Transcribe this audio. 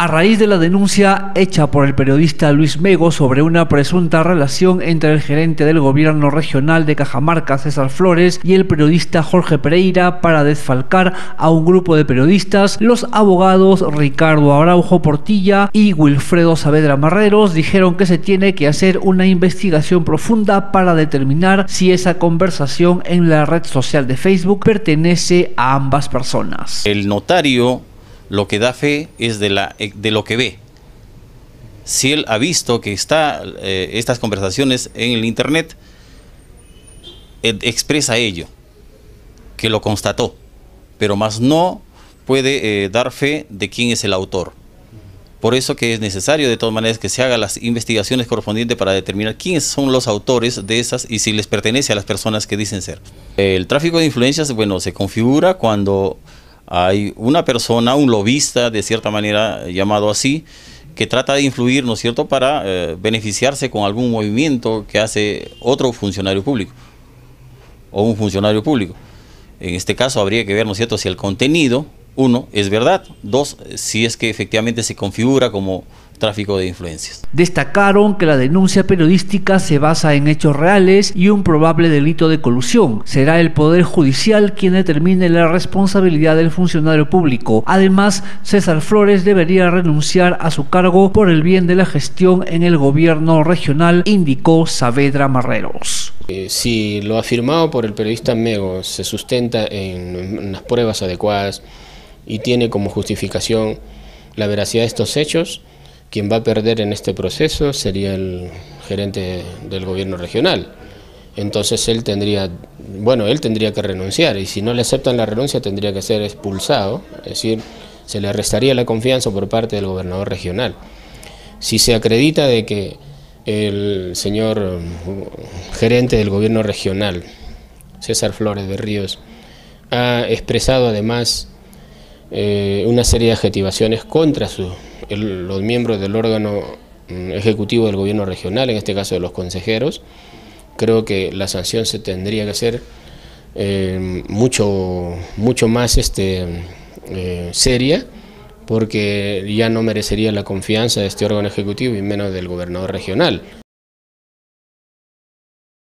A raíz de la denuncia hecha por el periodista Luis Mego sobre una presunta relación entre el gerente del gobierno regional de Cajamarca, César Flores, y el periodista Jorge Pereira para desfalcar a un grupo de periodistas, los abogados Ricardo Araujo Portilla y Wilfredo Saavedra Marreros dijeron que se tiene que hacer una investigación profunda para determinar si esa conversación en la red social de Facebook pertenece a ambas personas. El notario lo que da fe es de, la, de lo que ve. Si él ha visto que está eh, estas conversaciones en el internet, expresa ello, que lo constató, pero más no puede eh, dar fe de quién es el autor. Por eso que es necesario de todas maneras que se hagan las investigaciones correspondientes para determinar quiénes son los autores de esas y si les pertenece a las personas que dicen ser. El tráfico de influencias, bueno, se configura cuando hay una persona, un lobista de cierta manera llamado así, que trata de influir, ¿no es cierto?, para eh, beneficiarse con algún movimiento que hace otro funcionario público o un funcionario público. En este caso habría que ver, ¿no es cierto?, si el contenido, uno, es verdad, dos, si es que efectivamente se configura como tráfico de influencias. Destacaron que la denuncia periodística se basa en hechos reales y un probable delito de colusión. Será el Poder Judicial quien determine la responsabilidad del funcionario público. Además, César Flores debería renunciar a su cargo por el bien de la gestión en el gobierno regional, indicó Saavedra Marreros. Eh, si lo afirmado por el periodista Mego se sustenta en las pruebas adecuadas y tiene como justificación la veracidad de estos hechos, quien va a perder en este proceso sería el gerente del gobierno regional. Entonces él tendría, bueno, él tendría que renunciar y si no le aceptan la renuncia tendría que ser expulsado, es decir, se le restaría la confianza por parte del gobernador regional. Si se acredita de que el señor gerente del gobierno regional, César Flores de Ríos, ha expresado además eh, una serie de adjetivaciones contra su, los miembros del órgano mm, ejecutivo del gobierno regional, en este caso de los consejeros, creo que la sanción se tendría que hacer eh, mucho, mucho más este, eh, seria, porque ya no merecería la confianza de este órgano ejecutivo y menos del gobernador regional.